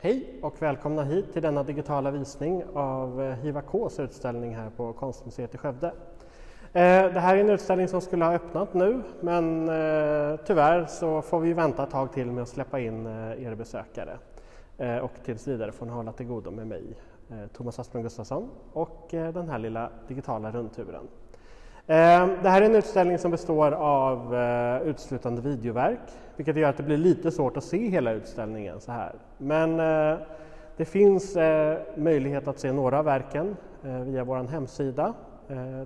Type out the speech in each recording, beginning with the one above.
Hej och välkomna hit till denna digitala visning av eh, Hiva Ks utställning här på Konstmuseet i Skövde. Eh, det här är en utställning som skulle ha öppnat nu men eh, tyvärr så får vi vänta ett tag till med att släppa in er besökare. Och tills vidare får ni hålla till godo med mig, Thomas Asplund Gustafsson och den här lilla digitala rundturen. Ehm, det här är en utställning som består av eh, utslutande videoverk vilket gör att det blir lite svårt att se hela utställningen så här. Men eh, det finns eh, möjlighet att se några av verken via vår hemsida,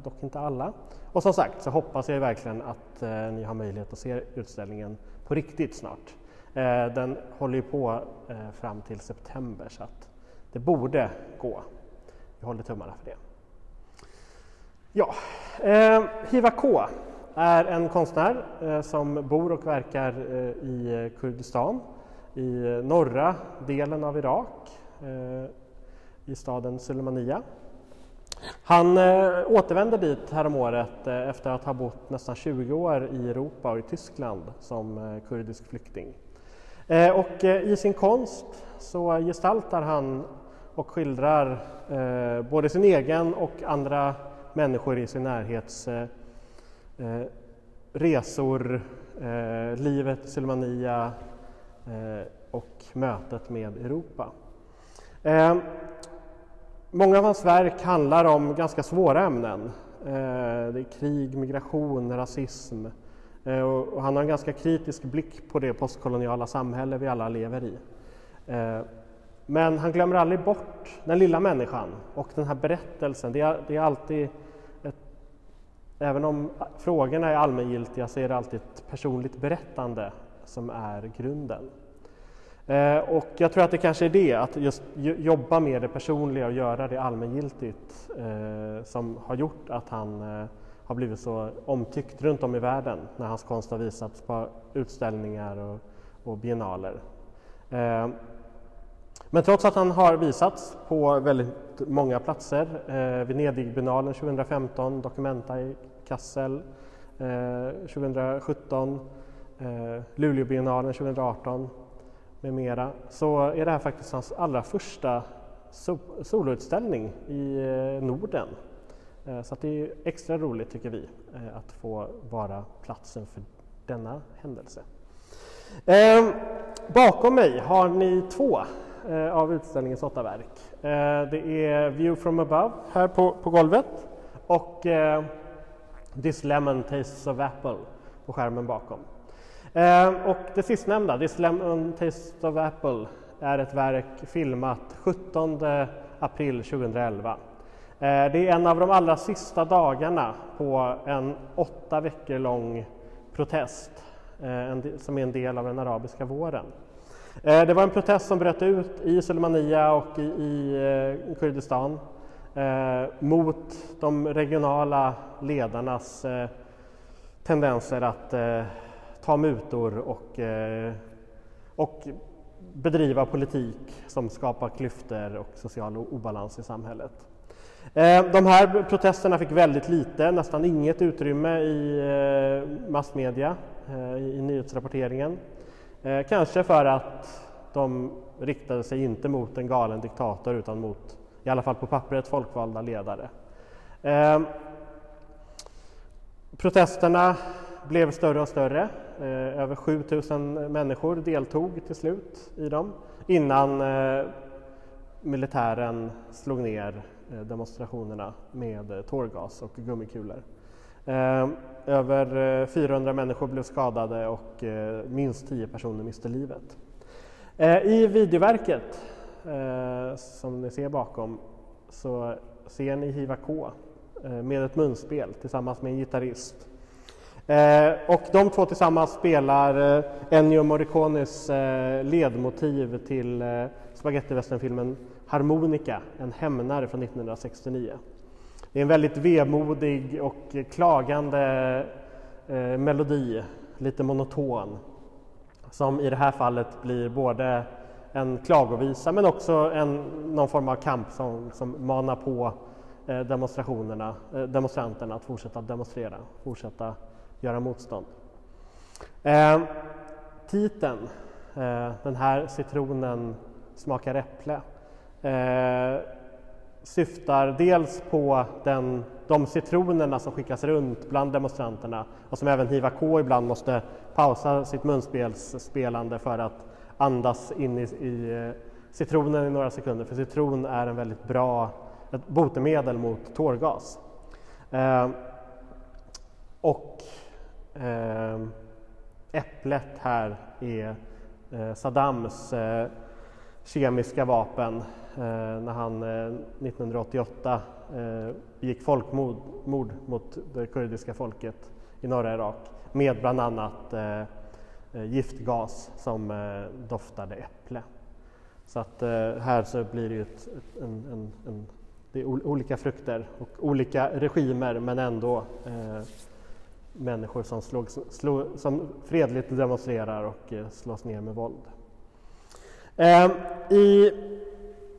dock inte alla. Och som sagt så hoppas jag verkligen att ni har möjlighet att se utställningen på riktigt snart. Den håller ju på fram till september så att det borde gå. Vi håller tummarna för det. Ja, eh, Hiva K är en konstnär eh, som bor och verkar eh, i Kurdistan, i norra delen av Irak, eh, i staden Sulemania. Han eh, återvände dit häromåret eh, efter att ha bott nästan 20 år i Europa och i Tyskland som kurdisk flykting. Och i sin konst så gestaltar han och skildrar både sin egen och andra människor i sin närhets eh, eh resor, eh, livet i eh, och mötet med Europa. Eh, många av hans verk handlar om ganska svåra ämnen. Eh, det är krig, migration, rasism eh, och han har en ganska kritisk blick på det postkoloniala samhälle vi alla lever i. Eh, men han glömmer aldrig bort den lilla människan och den här berättelsen. Det är, det är alltid Även om frågorna är allmängiltiga så är det alltid ett personligt berättande som är grunden. Eh, och jag tror att det kanske är det, att just jobba med det personliga och göra det allmängiltigt eh, som har gjort att han eh, har blivit så omtyckt runt om i världen när hans konst har visats på utställningar och, och biennaler. Men trots att han har visats på väldigt många platser, eh, Venedigbiennalen 2015, Documenta i Kassel eh, 2017, eh, Luleåbiennalen 2018 med mera, så är det här faktiskt hans allra första soloutställning i eh, Norden. Eh, så det är extra roligt tycker vi eh, att få vara platsen för denna händelse. Eh, bakom mig har ni två eh, av utställningens åtta verk. Eh, det är View from above här på, på golvet och eh, This Lemon Tastes of Apple på skärmen bakom. Eh, och det sistnämnda, This Lemon Tastes of Apple, är ett verk filmat 17 april 2011. Eh, det är en av de allra sista dagarna på en åtta veckor lång protest eh, som är en del av den arabiska våren. Eh, det var en protest som bröt ut i Sulmania och i, i eh, Kurdistan eh, mot de regionala ledarnas eh, tendenser att eh, ta mutor och, eh, och bedriva politik som skapar klyftor och social obalans i samhället. Eh, de här protesterna fick väldigt lite, nästan inget utrymme i eh, massmedia, eh, i nyhetsrapporteringen. Kanske för att de riktade sig inte mot en galen diktator utan mot, i alla fall på pappret, folkvalda ledare. Eh, protesterna blev större och större. Eh, över 7000 människor deltog till slut i dem innan eh, militären slog ner eh, demonstrationerna med eh, tårgas och gummikulor. Ehm, eh, över 400 människor blev skadade och eh, minst 10 personer miste livet. Eh, I videoverket Eh, som ni ser bakom så ser ni Hiva K eh, med ett munspel tillsammans med en gitarrist. Eh, och de två tillsammans spelar Ennio Morricones ledmotiv till spagettivästernfilmen Harmonica, en hämnare från 1969. Det är en väldigt vemodig och klagande melodi, lite monoton, som i det här fallet blir både en klagovisa men också en, någon form av kamp som, som manar på eh, demonstrationerna, eh, demonstranterna att fortsätta demonstrera, fortsätta göra motstånd. Eh, titeln, eh, den här citronen smakar äpple eh, syftar dels på den, de citronerna som skickas runt bland demonstranterna och som även Hiva K ibland måste pausa sitt munspelsspelande för att andas in i, i eh, citronen i några sekunder, för citron är en väldigt bra ett botemedel mot tårgas. Eh, och eh, äpplet här är eh, Saddams eh, kemiska vapen eh, när han eh, 1988 eh, begick folkmord mot det kurdiska folket i norra Irak med bland annat Eh, giftgas som eh, doftade äpple. Så att eh, här så blir det ju ett, en, en, en det är olika frukter och olika regimer men ändå eh, människor som, slog, slog, som fredligt demonstrerar och eh, slås ner med våld. Eh, I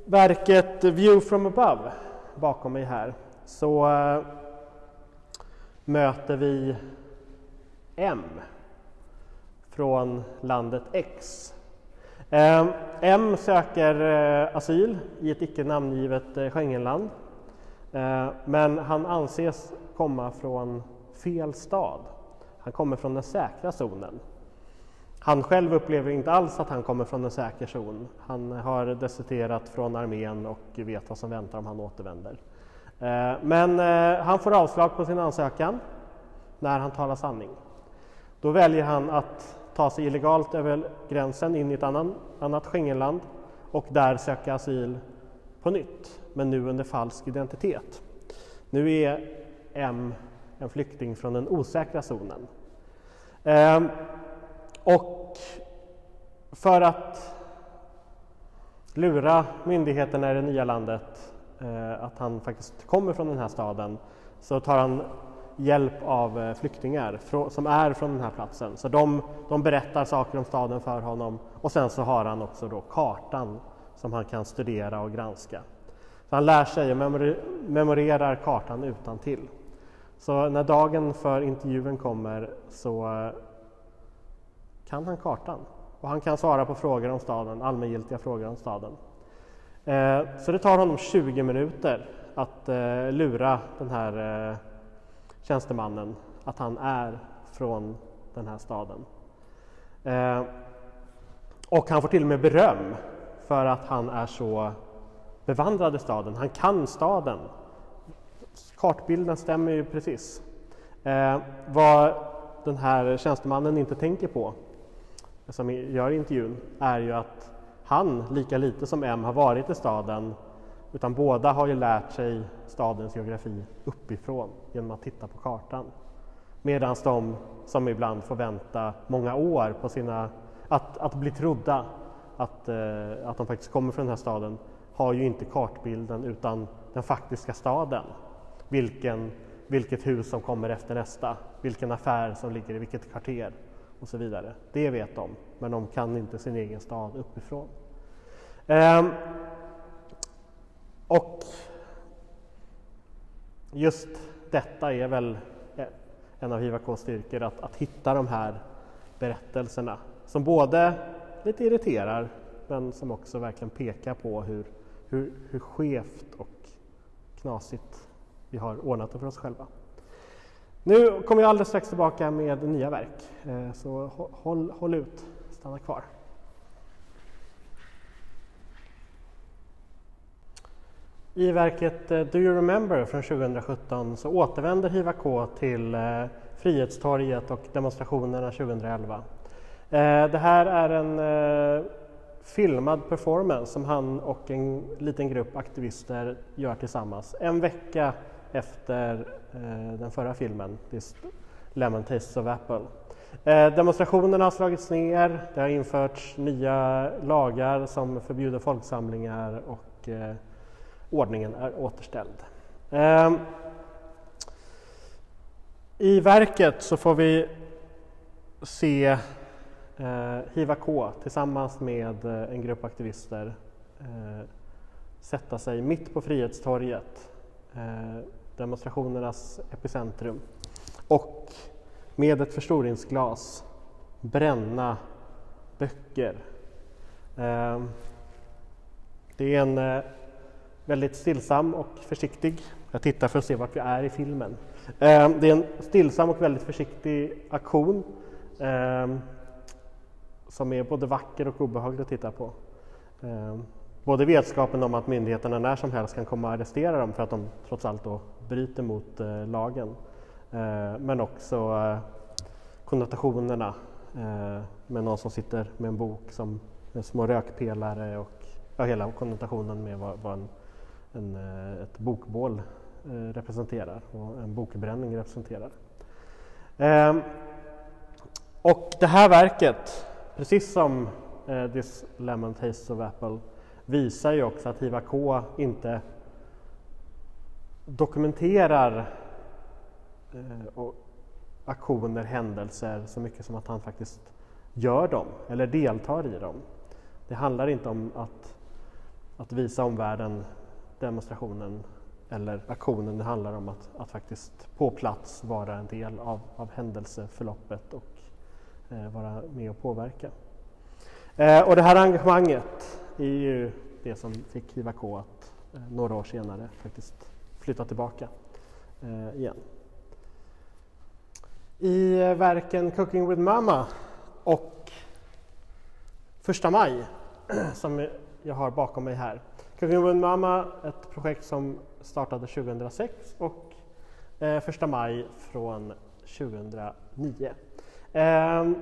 verket View from above bakom mig här så eh, möter vi M från landet X eh, M söker eh, asyl i ett icke namngivet eh, Schengenland. Men han anses komma från fel stad. Han kommer från den säkra zonen. Han själv upplever inte alls att han kommer från en säker zon. Han har deserterat från armén och vet vad som väntar om han återvänder. Men han får avslag på sin ansökan när han talar sanning. Då väljer han att ta sig illegalt över gränsen in i ett annan, annat Schengenland och där söka asyl på nytt, men nu under falsk identitet. Nu är M en flykting från den osäkra zonen. Ehm, och för att lura myndigheterna i det nya landet eh, att han faktiskt kommer från den här staden så tar han hjälp av eh, flyktingar som är från den här platsen. Så de, de berättar saker om staden för honom och sen så har han också då kartan som han kan studera och granska. Så han lär sig och memorerar kartan utan till. Så när dagen för intervjun kommer så eh, kan han kartan och han kan svara på frågor om staden, allmängiltiga frågor om staden. Eh, så det tar honom 20 minuter att lura den här tjänstemannen att han är från den här staden. Eh, och han får till och med beröm för att han är så bevandrad i staden. Han kan staden. Kartbilden stämmer ju precis. Eh, vad den här tjänstemannen inte tänker på, som gör intervjun, är ju att han lika lite som M har varit i staden utan båda har ju lärt sig stadens geografi uppifrån genom att titta på kartan. Medan de som ibland får vänta många år på sina, att, att bli trodda att, eh, att de faktiskt kommer från den här staden har ju inte kartbilden utan den faktiska staden. Vilken, vilket hus som kommer efter nästa, vilken affär som ligger i vilket kvarter och så vidare. Det vet de, men de kan inte sin egen stad uppifrån. Eh, och just detta är väl en av Hivakos styrkor, att, att hitta de här berättelserna som både lite irriterar men som också verkligen pekar på hur, hur, hur skevt och knasigt vi har ordnat det för oss själva. Nu kommer jag alldeles strax tillbaka med nya verk, eh, så håll, håll ut, stanna kvar. I verket eh, Do You Remember från 2017 så återvänder Hiva K till eh, Frihetstorget och demonstrationerna 2011. Eh, det här är en filmad performance som han och en liten grupp aktivister gör tillsammans en vecka efter den förra filmen, This Lemon Tastes of Apple. Demonstrationerna har slagits ner, det har införts nya lagar som förbjuder folksamlingar och ordningen är återställd. Ehm, I verket så får vi se eh, Hiva K tillsammans med eh, en grupp aktivister eh, sätta sig mitt på Frihetstorget, demonstrationernas epicentrum, och med ett förstoringsglas bränna böcker. Ehm, det är en väldigt stillsam och försiktig, jag tittar för att se vart vi är i filmen. Eh, det är en stillsam och väldigt försiktig aktion eh, som är både vacker och obehaglig att titta på. Eh, både vetskapen om att myndigheterna när som helst kan komma och arrestera dem för att de trots allt då bryter mot eh, lagen. Eh, men också eh, konnotationerna eh, med någon som sitter med en bok som med små rökpelare och ja, hela konnotationen med vad, vad en, en, eh, ett bokbål eh, representerar och en bokbränning representerar. Ehm, och det här verket, precis som eh, This Lemon Tastes of Apple, visar ju också att HIVA-K inte dokumenterar aktioner, händelser så mycket som att han faktiskt gör dem eller deltar i dem. Det handlar inte om att, att visa omvärlden demonstrationen eller aktionen, det handlar om att, att faktiskt på plats vara en del av, av händelseförloppet och eh, vara med och påverka. Eh, och det här engagemanget är ju det som fick Hiva K att eh, några år senare faktiskt flytta tillbaka eh, igen. I eh, verken Cooking with Mama och Första maj som jag har bakom mig här. Cooking with Mama, ett projekt som startade 2006 och eh, Första maj från 2009. Ehm,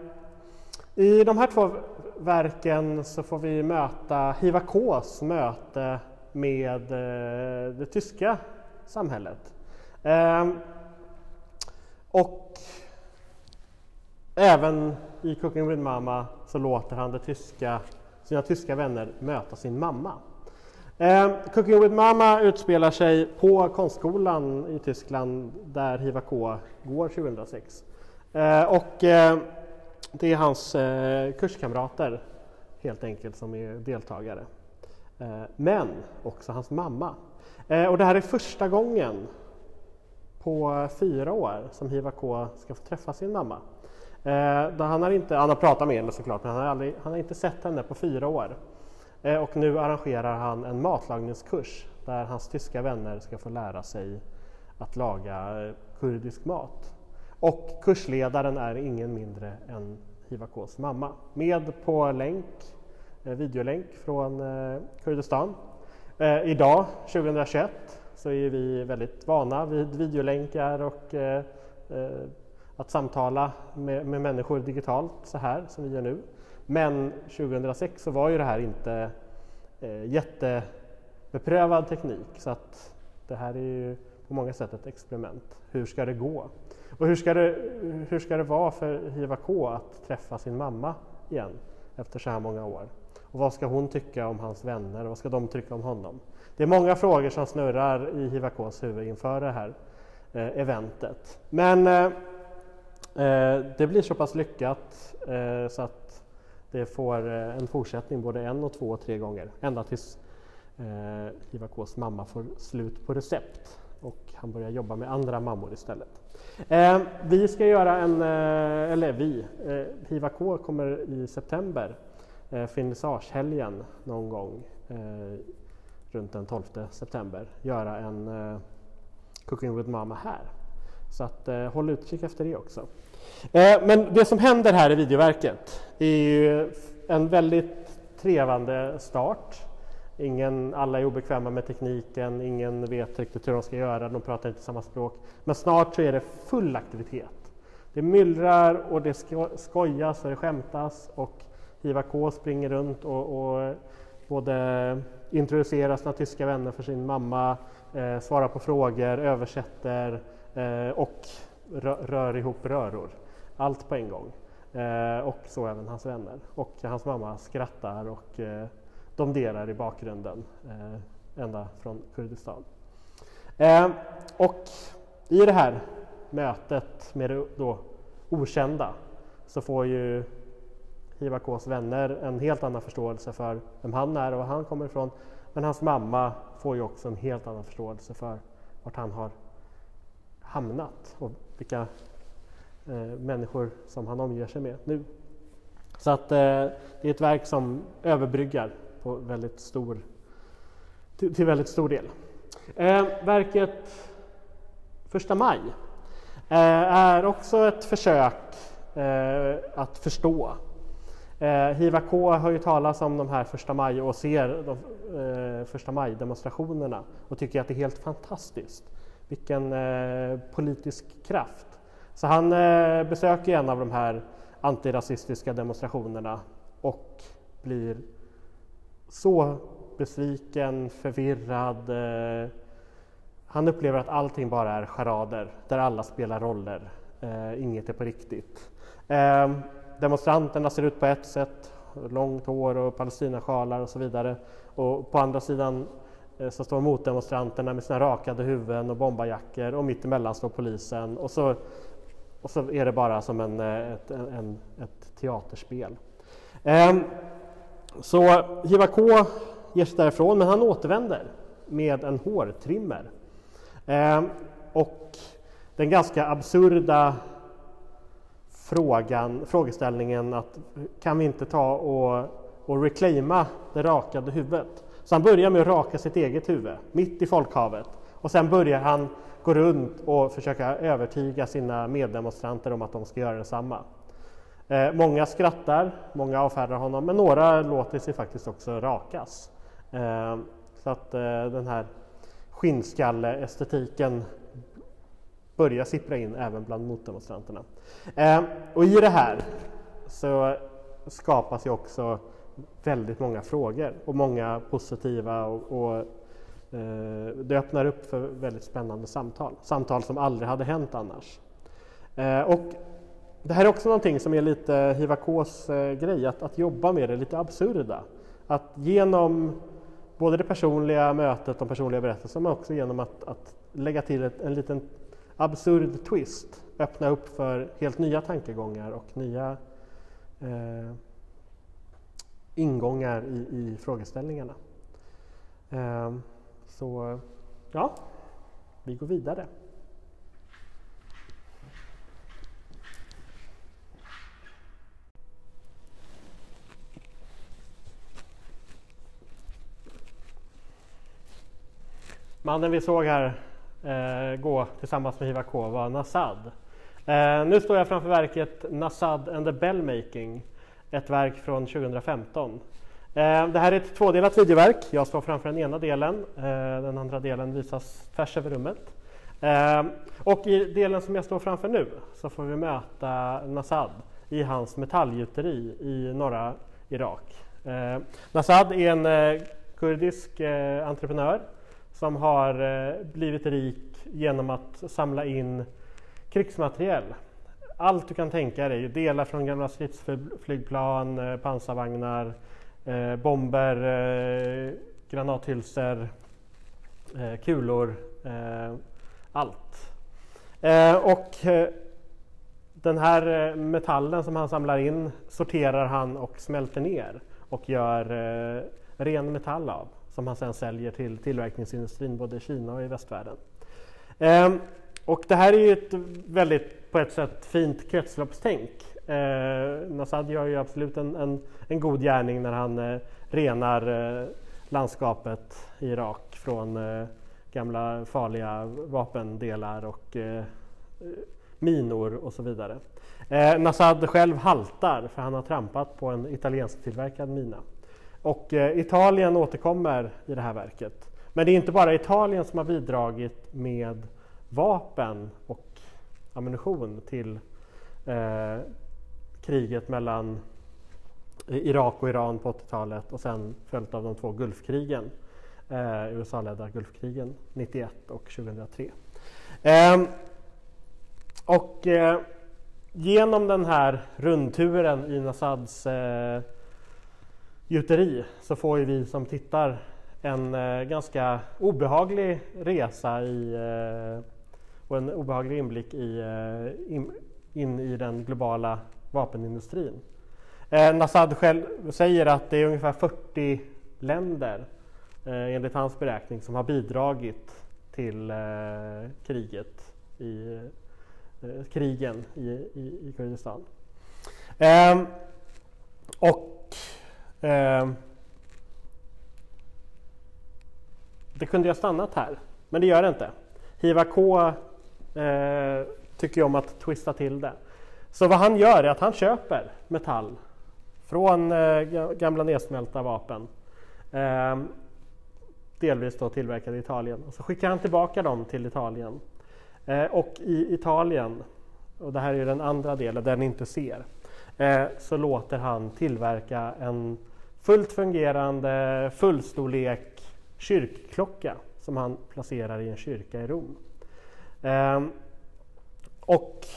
I de här två verken så får vi möta Hiva Ks möte med eh, det tyska samhället. Ehm, och även i Cooking with Mama så låter han det tyska, sina tyska vänner möta sin mamma. Eh, Cooking with Mama utspelar sig på konstskolan i Tyskland där Hiva K går 2006. Eh, och eh, det är hans eh, kurskamrater helt enkelt som är deltagare. Eh, men också hans mamma. Eh, och det här är första gången på fyra år som Hiva K ska få träffa sin mamma. Eh, han, har inte, han har pratat med henne såklart, men han har, aldrig, han har inte sett henne på fyra år. Eh, och nu arrangerar han en matlagningskurs där hans tyska vänner ska få lära sig att laga eh, kurdisk mat. Och kursledaren är ingen mindre än Hivakos mamma. Med på länk, eh, videolänk från Kurdistan. Idag, 2021, så är vi väldigt vana vid videolänkar och att samtala med, med, människor digitalt så här som vi gör nu. Men 2006 så var ju det här inte eh, jättebeprövad teknik så att det här är ju på många sätt ett experiment. Hur ska det gå? Och hur ska det, hur ska det vara för Hiva K att träffa sin mamma igen efter så här många år? Och vad ska hon tycka om hans vänner och vad ska de tycka om honom? Det är många frågor som snurrar i Hiva Ks huvud inför det här eh, eventet. Men eh, eh, det blir så pass lyckat eh, så att det får eh, en fortsättning både en och två och tre gånger ända tills eh, Ivar Ks mamma får slut på recept och han börjar jobba med andra mammor istället. Eh, vi ska göra en, eh, eller vi, eh, Ivar K kommer i september, eh, finnissagehelgen någon gång eh, runt den 12 september, göra en eh, Cooking with Mama här. Så att eh, håll utkik efter det också. Eh, men det som händer här i videoverket är ju en väldigt trevande start Ingen, alla är obekväma med tekniken, ingen vet riktigt hur de ska göra, de pratar inte samma språk. Men snart så är det full aktivitet. Det myllrar och det skojas och det skämtas och Hiva K springer runt och, och både introducerar sina tyska vänner för sin mamma, eh, svarar på frågor, översätter Eh, och rör, rör ihop röror. Allt på en gång. Eh, och så även hans vänner. Och hans mamma skrattar och eh, domderar i bakgrunden eh, ända från Kurdistan. Eh, och i det här mötet med det då okända så får ju Hiva Ks vänner en helt annan förståelse för vem han är och var han kommer ifrån. Men hans mamma får ju också en helt annan förståelse för vart han har hamnat och vilka eh, människor som han omger sig med nu. Så att eh, det är ett verk som överbryggar på väldigt stor till, till väldigt stor del. Eh, verket Första maj eh, är också ett försök eh, att förstå. Eh, Hiva K har ju talat om de här första maj och ser de eh, första maj-demonstrationerna och tycker att det är helt fantastiskt. Vilken eh, politisk kraft. Så han eh, besöker en av de här antirasistiska demonstrationerna och blir så besviken, förvirrad. Eh, han upplever att allting bara är charader där alla spelar roller. Eh, inget är på riktigt. Eh, demonstranterna ser ut på ett sätt, långt hår och palestinasjalar och så vidare. Och på andra sidan Eh, som så står motdemonstranterna med sina rakade huvuden och bombarjackor och mittemellan står polisen och så, och så är det bara som en, eh, ett, en, ett teaterspel. Ehm, så Hiva K ger sig därifrån men han återvänder med en hårtrimmer. Ehm, och den ganska absurda frågan, frågeställningen att kan vi inte ta och, och reclaima det rakade huvudet? Så han börjar med att raka sitt eget huvud mitt i folkhavet och sen börjar han gå runt och försöka övertyga sina meddemonstranter om att de ska göra detsamma. Eh, många skrattar, många avfärdar honom, men några låter sig faktiskt också rakas. Eh, så att eh, den här skinnskalle-estetiken börjar sippra in även bland motdemonstranterna. Eh, och i det här så skapas ju också väldigt många frågor och många positiva och, och eh, det öppnar upp för väldigt spännande samtal. Samtal som aldrig hade hänt annars. Eh, och det här är också någonting som är lite Hivakos eh, grej, att, att jobba med det lite absurda. Att genom både det personliga mötet, de personliga berättelserna, men också genom att, att lägga till ett, en liten absurd twist, öppna upp för helt nya tankegångar och nya eh, ingångar i, i frågeställningarna. Eh, så ja, vi går vidare. Mannen vi såg här eh, gå tillsammans med Hiva K var Nassad. Eh, nu står jag framför verket Nassad and the Bellmaking, ett verk från 2015. Eh, det här är ett tvådelat videoverk. Jag står framför den ena delen, eh, den andra delen visas tvärs över rummet. Eh, och i delen som jag står framför nu så får vi möta Nasad i hans metallgjuteri i norra Irak. Nasad är en kurdisk entreprenör som har blivit rik genom att samla in krigsmateriel. Allt du kan tänka dig, delar från gamla stridsflygplan, eh, pansarvagnar, eh, bomber, eh, granathylsor, eh, kulor, allt. Och den här metallen som han samlar in sorterar han och smälter ner och gör ren metall av som han sedan säljer till tillverkningsindustrin både i Kina och i västvärlden. Och det här är ju ett väldigt, på ett sätt, fint kretsloppstänk. Eh, Nasad gör ju absolut en, en, en god gärning när han eh, renar eh, landskapet i Irak från eh, gamla farliga vapendelar och eh, minor och så vidare. Eh, Nasad själv haltar för han har trampat på en italiensk tillverkad mina. Och eh, Italien återkommer i det här verket. Men det är inte bara Italien som har bidragit med vapen och ammunition till eh, kriget mellan Irak och Iran på 80-talet och sen följt av de två Gulfkrigen, eh, USA-ledda Gulfkrigen 91 och 2003. Eh, och eh, genom den här rundturen i Nassads eh, gjuteri så får ju vi som tittar en eh, ganska obehaglig resa i, eh, och en obehaglig inblick i, eh, in, in, i den globala vapenindustrin. Eh, Nassad själv säger att det är ungefär 40 länder eh, enligt hans beräkning som har bidragit till eh, kriget i, eh, krigen i, i, i Kurdistan. Ehm, och Eh, det kunde ju ha stannat här, men det gör det inte. Hiva K eh, tycker om att twista till det. Så vad han gör är att han köper metall från eh, gamla nedsmälta vapen. Eh, delvis då tillverkade i Italien. Och så skickar han tillbaka dem till Italien. Eh, och i Italien, och det här är den andra delen, den ni inte ser, eh, så låter han tillverka en fullt fungerande fullstorlek kyrkklocka som han placerar i en kyrka i Rom. Ehm, och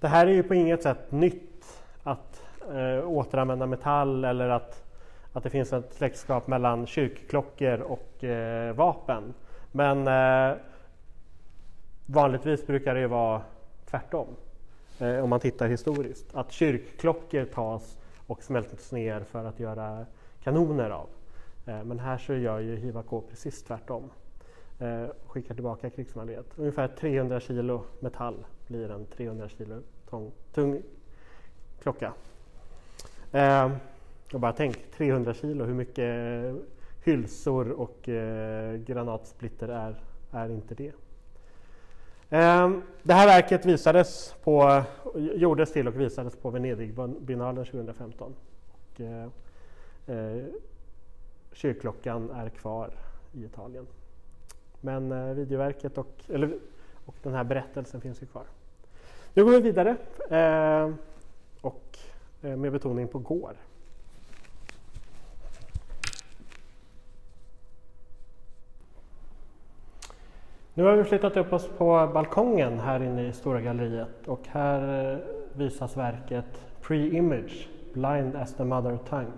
det här är ju på inget sätt nytt att eh, återanvända metall eller att, att det finns ett släktskap mellan kyrkklockor och eh, vapen. Men eh, vanligtvis brukar det ju vara tvärtom eh, om man tittar historiskt. Att kyrkklockor tas och smälts ner för att göra kanoner av. Eh, men här så gör ju Hivako precis tvärtom. Eh, skickar tillbaka krigsmateriel. Ungefär 300 kilo metall blir en 300 kilo tung, tung klocka. Eh, och bara tänk 300 kilo, hur mycket eh, hylsor och eh, granatsplitter är, är inte det? Eh, det här verket visades på, gjordes till och visades på Venedigbiennalen 2015. Och, eh, eh, kyrkklockan är kvar i Italien. Men eh, videoverket och, eller, och den här berättelsen finns ju kvar. Nu går vi vidare eh, och eh, med betoning på går. Nu har vi flyttat upp oss på balkongen här inne i Stora galleriet och här eh, visas verket Pre-Image, Blind as the Mother Tongue.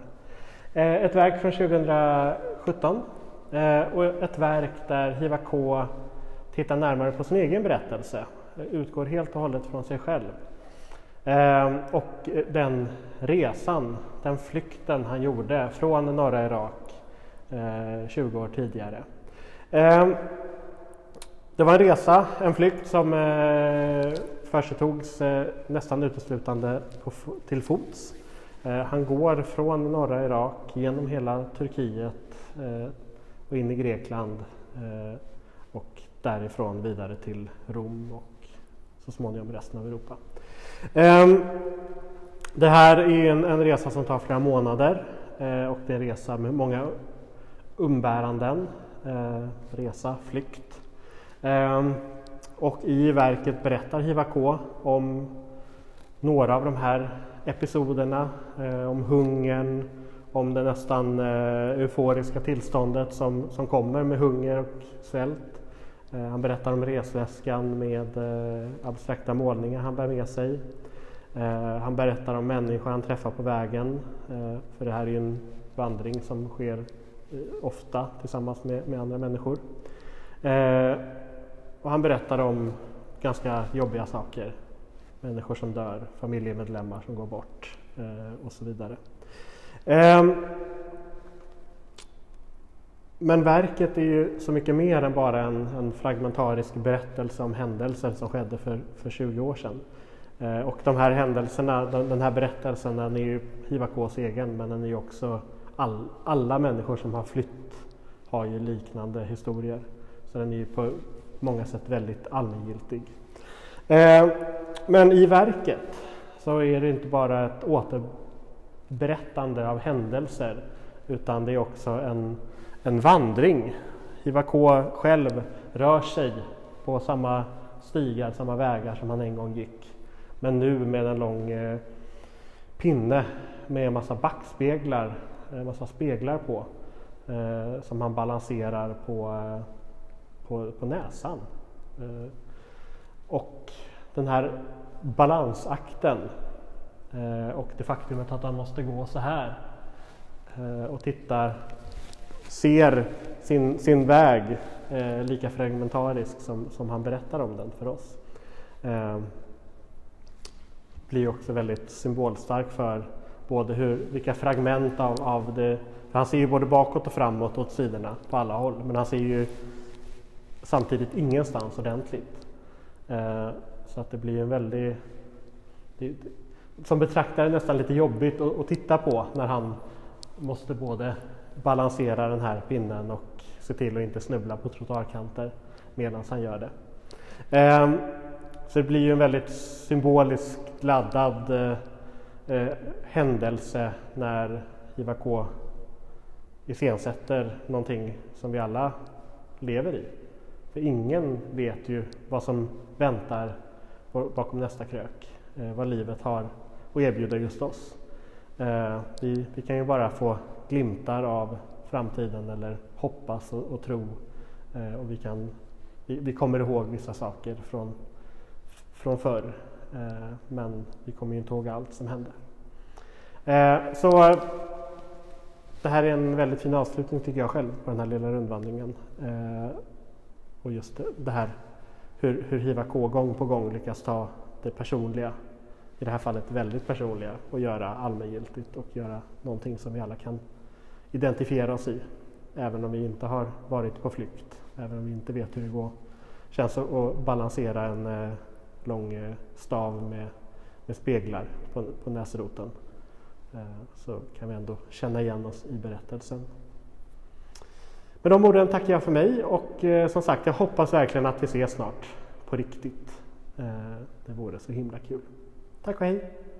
Eh, ett verk från 2017 Eh, och ett verk där Hiva K tittar närmare på sin egen berättelse utgår helt och hållet från sig själv. Eh, och den resan, den flykten han gjorde från norra Irak eh, 20 år tidigare. Det var en resa, en flykt som försetogs nästan uteslutande till fots. Han går från norra Irak genom hela Turkiet och in i Grekland eh, och därifrån vidare till Rom och så småningom resten av Europa. Ehm, det här är en, en resa som tar flera månader eh, och det är en resa med många umbäranden, eh, resa, flykt. Ehm, och i verket berättar Hiva K om några av de här episoderna, om hungern, om det nästan eh, euforiska tillståndet som, som kommer med hunger och svält. Eh, han berättar om resväskan med eh, abstrakta målningar han bär med sig. Eh, han berättar om människor han träffar på vägen, eh, för det här är ju en vandring som sker eh, ofta tillsammans med, med andra människor. Och han berättar om ganska jobbiga saker. Människor som dör, familjemedlemmar som går bort och så vidare. Ehm, men verket är ju så mycket mer än bara en, en fragmentarisk berättelse om händelser som skedde för, för 20 år sedan. Ehm, och de här händelserna, den, här berättelsen, den är ju Hivakos egen men den är ju också all, alla människor som har flytt har ju liknande historier. Så den är ju på många sätt väldigt allmängiltig. Ehm, men i verket så är det inte bara ett berättande av händelser utan det är också en en vandring. Ivar K själv rör sig på samma stigar, samma vägar som han en gång gick. Men nu med en lång eh, pinne med en massa backspeglar, en massa speglar på eh, som han balanserar på, eh, på, på näsan. Eh, och den här balansakten Eh, och det faktumet att han måste gå så här eh, och tittar ser sin, sin väg eh, lika fragmentarisk som, som han berättar om den för oss. Eh, blir också väldigt symbolstark för både hur, vilka fragment av, av det, han ser ju både bakåt och framåt åt sidorna på alla håll, men han ser ju samtidigt ingenstans ordentligt. Eh, så att det blir en väldigt, det, som betraktare nästan lite jobbigt att, att titta på när han måste både balansera den här pinnen och se till att inte snubbla på trottoarkanter medan han gör det. Ehm, så det blir ju en väldigt symboliskt laddad eh, eh, händelse när Ivar K iscensätter någonting som vi alla lever i. För ingen vet ju vad som väntar bakom nästa krök, eh, vad livet har att erbjuda just oss. Eh, vi, vi, kan ju bara få glimtar av framtiden eller hoppas och, och tro eh, och vi, kan, vi, vi, kommer ihåg vissa saker från, från förr eh, men vi kommer ju inte ihåg allt som hände. Eh, så det här är en väldigt fin avslutning tycker jag själv på den här lilla rundvandringen. Eh, och just det här hur, hur Hiva K gång på gång lyckas ta det personliga, i det här fallet väldigt personliga, och göra allmängiltigt och göra någonting som vi alla kan identifiera oss i. Även om vi inte har varit på flykt, även om vi inte vet hur det går. känns att balansera en eh, lång eh, stav med, med speglar på, på näsroten. Eh, så kan vi ändå känna igen oss i berättelsen. Med de orden tackar jag för mig och eh, som sagt jag hoppas verkligen att vi ses snart på riktigt. Eh, det vore så himla kul. Tack och hej!